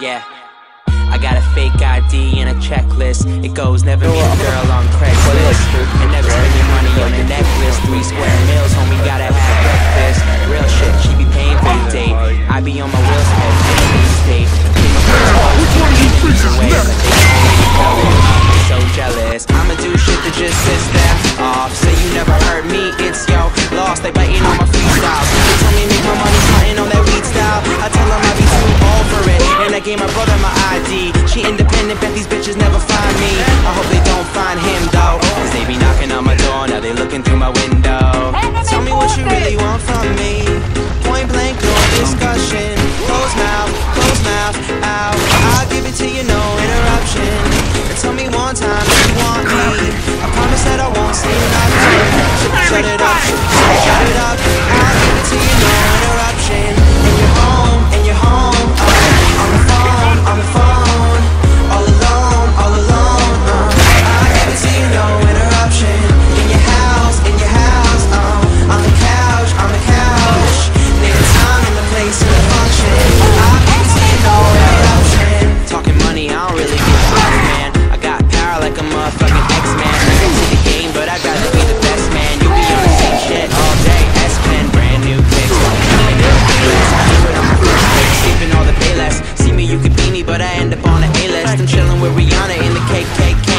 Yeah. I got a fake ID and a checklist. It goes never meet a girl on Gave my brother my ID. She independent, bet these bitches never find me. I hope they don't find him, Though. I'm chilling with Rihanna in the KKK.